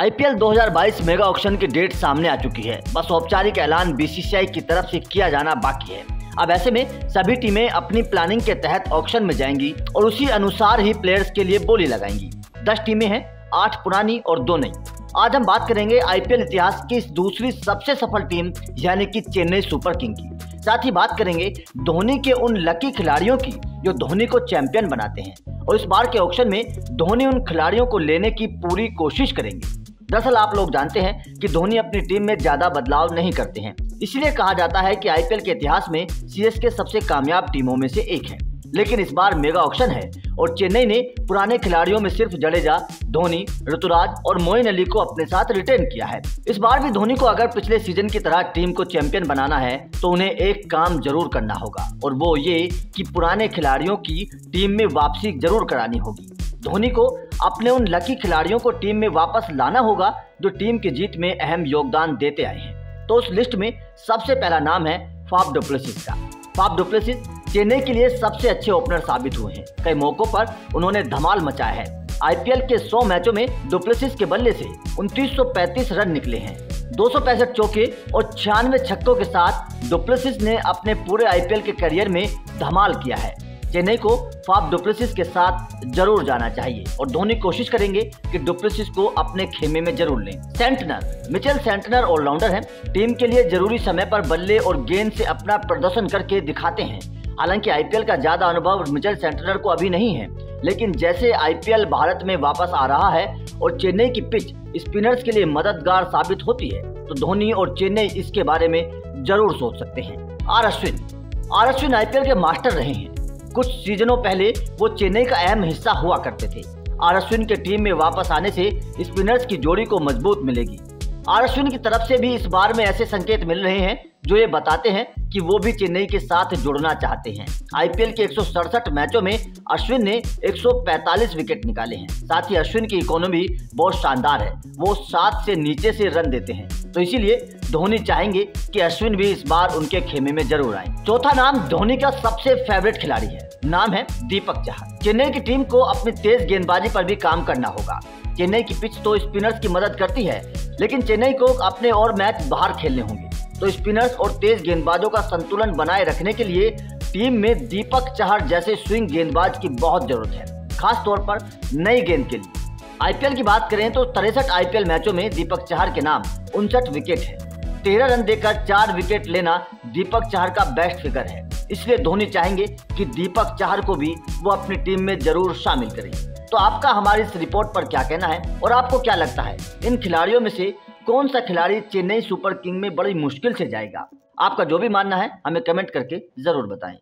IPL 2022 mega auction की date सामने आ चुकी है। बस औपचारिक ऐलान बीसीसीआई की तरफ़ से किया जाना बाकी है। अब ऐसे में सभी टीमें अपनी प्लानिंग के तहत ऑक्शन में जाएँगी और उसी अनुसार ही प्लेयर्स के लिए बोली लगाएँगी। दस टीमें हैं, आठ पुरानी और दो नई। आज हम बात करेंगे आईपीएल इतिहास की इस दूसरी सबसे सफल टीम, यानी कि चेन्नई सुपर किंग की। साथ ही बात करेंगे धोनी के उन लकी खिलाड़ियों की, जो धोनी को चैंपियन बनाते हैं। और इस बार के ऑक्शन में धोनी उन खिलाड़ियों को लेने की पूरी कोशिश करेंगे। दरअसल आप लोग जानते हैं कि धोनी अपनी टीम में ज़्यादा बदलाव नहीं करते हैं। इसलिए कहा जाता है कि आईपीएल के इतिहास में सीएसके सबसे कामयाब टीमों में से एक है। लेकिन इस बार मेगा ऑक्शन है और चेन्नई ने पुराने खिलाड़ियों में सिर्फ़ जडेजा, धोनी, ऋतुराज और मोइन अली को अपने साथ रिटेन किया है। इस बार भी धोनी को अगर पिछले सीज़न की तरह टीम को चैंपियन बनाना है तो उन्हें एक काम ज़रूर करना होगा। और वो ये कि पुराने खिलाड़ियों की टीम में वापसी ज़रूर करानी होगी। धोनी को अपने उन लकी खिलाड़ियों को टीम में वापस लाना होगा जो टीम की जीत में अहम योगदान देते आए हैं। तो उस लिस्ट में सबसे पहला नाम है फाफ डुप्लेसिस का। फाफ डुप्लेसिस चेन्नई के लिए सबसे अच्छे ओपनर साबित हुए हैं। कई मौकों पर उन्होंने धमाल मचाया है। आईपीएल के 100 मैचों में डुप्लेसिस के बल्ले से उनतीस रन निकले हैं। दो सौ पैंसठ चौके और छियानवे छक्कों के साथ डुप्लेसिस ने अपने पूरे आईपीएल के करियर में धमाल किया है। चेन्नई को फाफ डुप्लेसिस के साथ ज़रूर जाना चाहिए और धोनी कोशिश करेंगे कि डुप्लेसिस को अपने खेमे में ज़रूर लें। Santner, Mitchell Santner all rounder हैं। टीम के लिए ज़रूरी समय पर बल्ले और गेंद से अपना प्रदर्शन करके दिखाते हैं। हालाँकि आईपीएल का ज़्यादा अनुभव मिचेल सेंटनर को अभी नहीं है, लेकिन जैसे आईपीएल भारत में वापस आ रहा है और चेन्नई की पिच स्पिनर्स के लिए मददगार साबित होती है तो धोनी और चेन्नई इसके बारे में ज़रूर सोच सकते हैं। R Ashwin R Ashwin IPL के मास्टर रहे हैं। कुछ सीजनों पहले वो चेन्नई का अहम हिस्सा हुआ करते थे। आर अश्विन के टीम में वापस आने से स्पिनर्स की जोड़ी को मज़बूत मिलेगी। आर अश्विन की तरफ़ से भी इस बार में ऐसे संकेत मिल रहे हैं, जो ये बताते हैं कि वो भी चेन्नई के साथ जुड़ना चाहते हैं। आईपीएल के एक सौ सड़सठ मैचों में अश्विन ने 145 विकेट निकाले हैं। साथ ही अश्विन की इकोनॉमी बहुत शानदार है। वो सात से नीचे से रन देते हैं। तो इसीलिए धोनी चाहेंगे कि अश्विन भी इस बार उनके खेमे में ज़रूर आए। चौथा नाम धोनी का सबसे फेवरेट खिलाड़ी है। नाम है दीपक चाहर चेन्नई की टीम को अपनी तेज गेंदबाजी पर भी काम करना होगा। चेन्नई की पिच तो स्पिनर्स की मदद करती है, लेकिन चेन्नई को अपने और मैच बाहर खेलने होंगे। तो स्पिनर्स और तेज गेंदबाजों का संतुलन बनाए रखने के लिए टीम में दीपक चाहर जैसे स्विंग गेंदबाज की बहुत ज़रूरत है खास तौर पर नई गेंद के लिए। आईपीएल की बात करें तो तिरसठ आईपीएल मैचों में दीपक चाहर के नाम उनसठ विकेट है। तेरह रन देकर चार विकेट लेना दीपक चाहर का बेस्ट फिगर है। इसलिए धोनी चाहेंगे कि दीपक चाहर को भी वो अपनी टीम में ज़रूर शामिल करें। तो आपका हमारी इस रिपोर्ट पर क्या कहना है और आपको क्या लगता है? इन खिलाड़ियों में से कौन सा खिलाड़ी चेन्नई सुपर किंग में बड़ी मुश्किल से जाएगा? आपका जो भी मानना है, हमें कमेंट करके ज़रूर बताएँ।